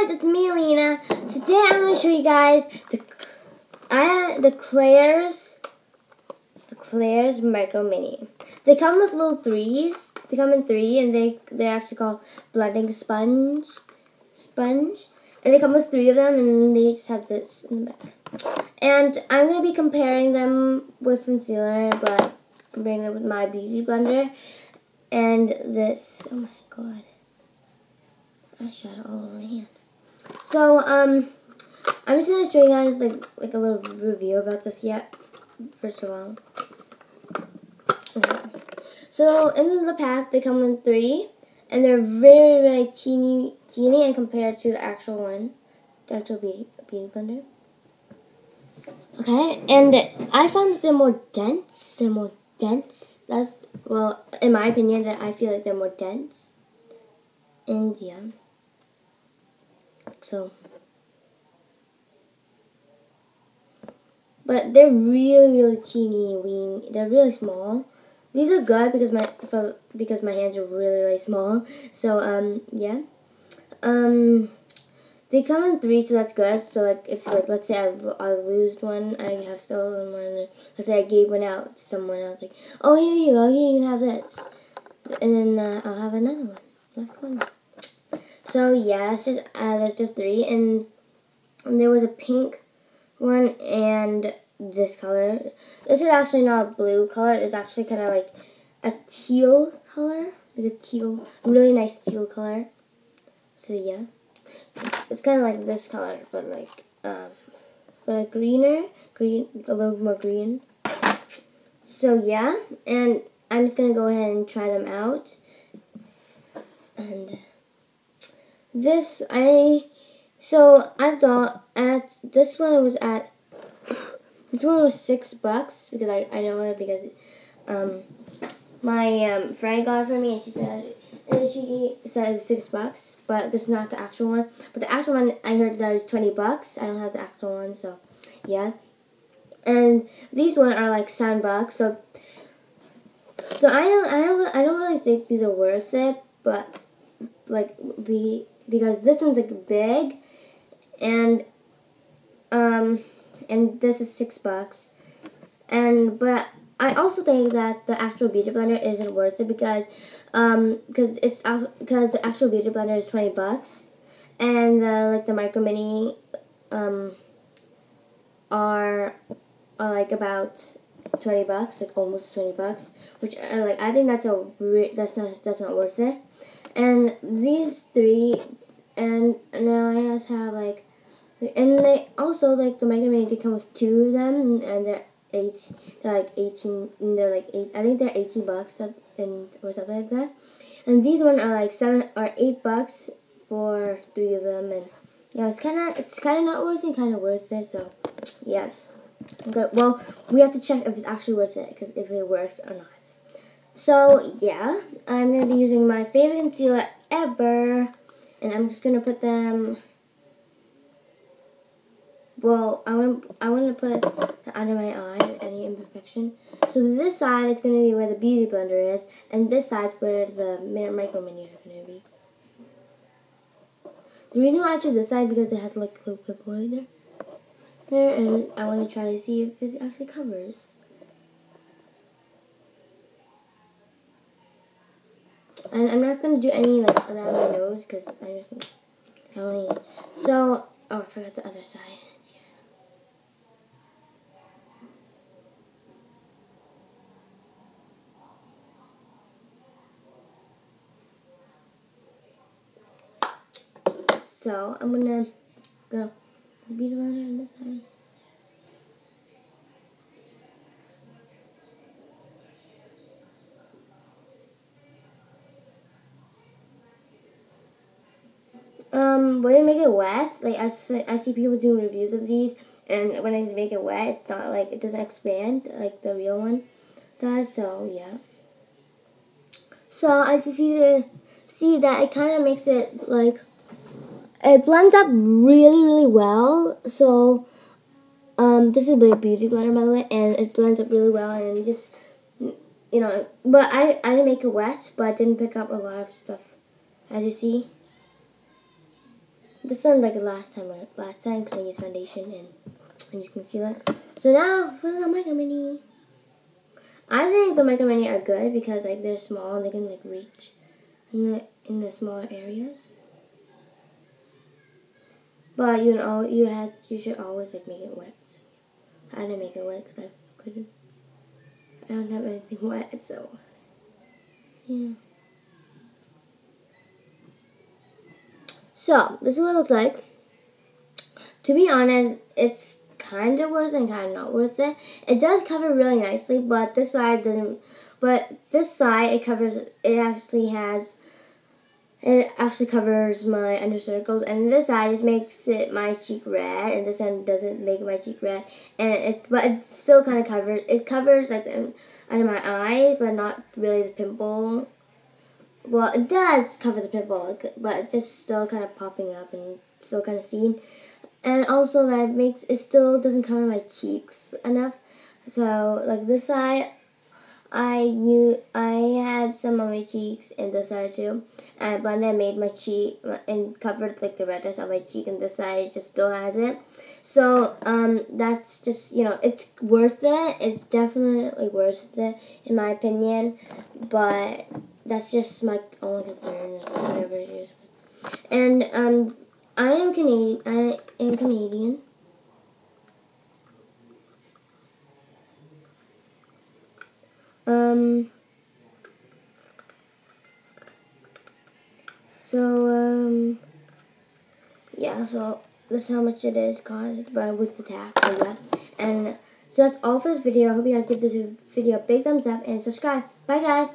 guys, it's me, Lina. Today I'm going to show you guys the I the Claire's the Claire's Micro Mini. They come with little threes. They come in three, and they they're actually called blending sponge sponge. And they come with three of them, and they just have this in the back. And I'm going to be comparing them with concealer, but comparing them with my beauty blender. And this, oh my god. Eyeshadow all over my hand. So, um, I'm just gonna show you guys like like a little review about this yet. First of all. Okay. So in the pack they come in three and they're very very teeny teeny and compared to the actual one. The actual beauty beauty blender. Okay, and I found that they're more dense. They're more dense. That's well, in my opinion, that I feel like they're more dense. And yeah. So, but they're really, really teeny wing. They're really small. These are good because my because my hands are really, really small. So um yeah, um they come in three, so that's good. So like if like let's say I, I lose one, I have stolen one. Let's say I gave one out to someone else, like oh here you go, here you can have this, and then uh, I'll have another one. Last one. So yeah, it's just uh, there's just three, and, and there was a pink one and this color. This is actually not a blue color. It's actually kind of like a teal color, like a teal, really nice teal color. So yeah, it's kind of like this color, but like um, but greener, green, a little more green. So yeah, and I'm just gonna go ahead and try them out, and. This, I, so I thought at, this one was at, this one was six bucks, because I, I know it because, um, my, um, friend got it for me, and she said, and she said it was six bucks, but this is not the actual one. But the actual one, I heard that was 20 bucks. I don't have the actual one, so, yeah. And these one are like seven bucks, so, so I don't, I don't, I don't really think these are worth it, but, like, we, because this one's like big and um and this is six bucks. And but I also think that the actual beauty blender isn't worth it because um because it's because the actual beauty blender is 20 bucks and the like the micro mini um are, are like about 20 bucks like almost 20 bucks which are uh, like I think that's a that's not that's not worth it and these three, and now I just have like, and they also like the Mega Man. They come with two of them, and they're eight. They're like eighteen. And they're like eight. I think they're eighteen bucks, and or something like that. And these one are like seven or eight bucks for three of them, and yeah, it's kind of it's kind of not worth it, kind of worth it. So yeah. Okay, well, we have to check if it's actually worth it, because if it works or not. So, yeah, I'm going to be using my favorite concealer ever, and I'm just going to put them, well, I want, I want to put the under my eye, any imperfection. So this side is going to be where the beauty blender is, and this side is where the micro mini are going to be. The reason why I chose this side because it has like a little clipboard there. There, and I want to try to see if it actually covers. And I'm not going to do any like around my nose because I just I only so oh I forgot the other side. So I'm gonna go on this side. Um, when I make it wet, like I I see people doing reviews of these, and when I make it wet, it's not like it doesn't expand like the real one does. So yeah. So I just see see that it kind of makes it like it blends up really really well. So um, this is a beauty blender by the way, and it blends up really well, and just you know. But I I didn't make it wet, but I didn't pick up a lot of stuff, as you see. This one like the last time, last time because I used foundation and I used concealer. So now for the micro mini. I think the micro mini are good because like they're small and they can like reach in the in the smaller areas. But you know you have you should always like make it wet. So I didn't make it wet because I couldn't. I don't have anything wet, so yeah. So this is what it looks like. To be honest, it's kind of worth it and kind of not worth it. It does cover really nicely, but this side doesn't. But this side, it covers. It actually has. It actually covers my under circles, and this side just makes it my cheek red, and this one doesn't make my cheek red, and it but it still kind of covers. It covers like under my eye, but not really the pimple. Well, it does cover the pimple, but it's just still kind of popping up and still kind of seen. And also that makes it still doesn't cover my cheeks enough. So like this side I you I had some on my cheeks and this side too. And blended made my cheek and covered like the redness on my cheek and this side. It just still has it. So um that's just you know it's worth it. It's definitely worth it in my opinion. But that's just my only concern whatever it is. And um I am Canadian. I am Canadian. Um. So um. Yeah. So this is how much it is cost, but with the tax, so yeah. And so that's all for this video. I hope you guys give this video a big thumbs up and subscribe. Bye, guys.